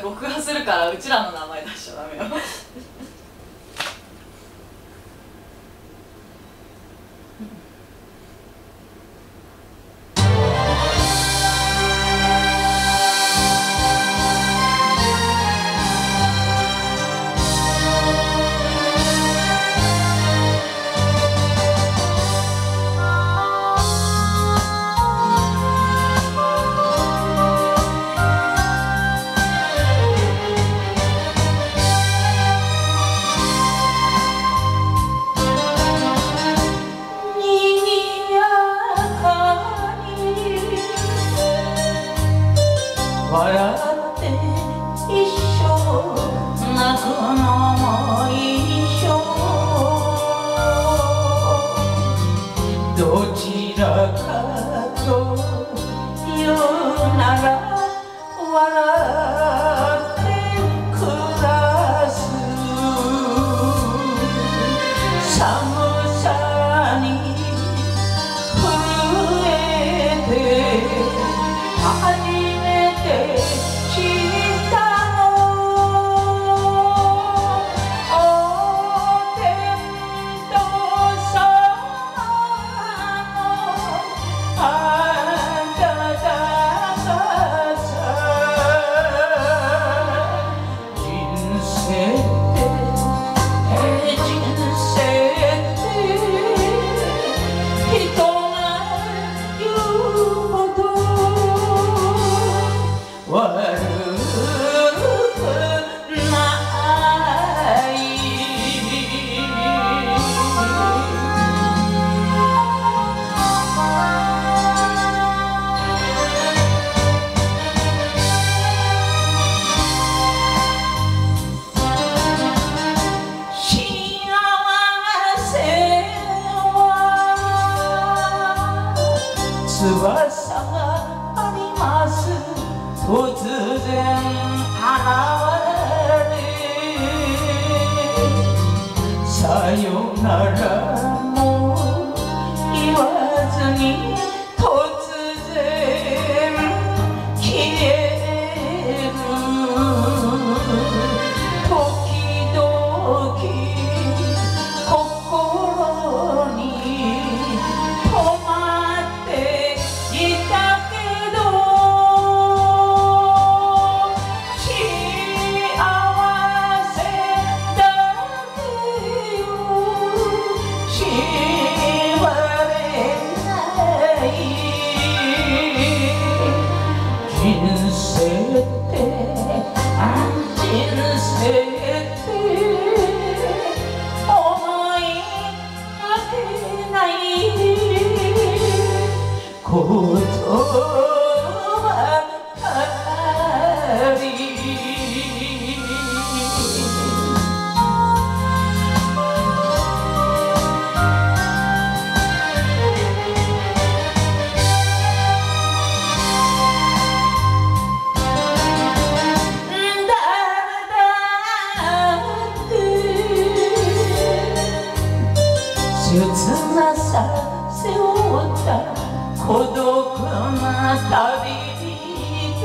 録画するからうちらの名前出しちゃダメよ。笑って一生泣くのも一どちらか What? 突然怎样切なさ背負った孤独な旅人。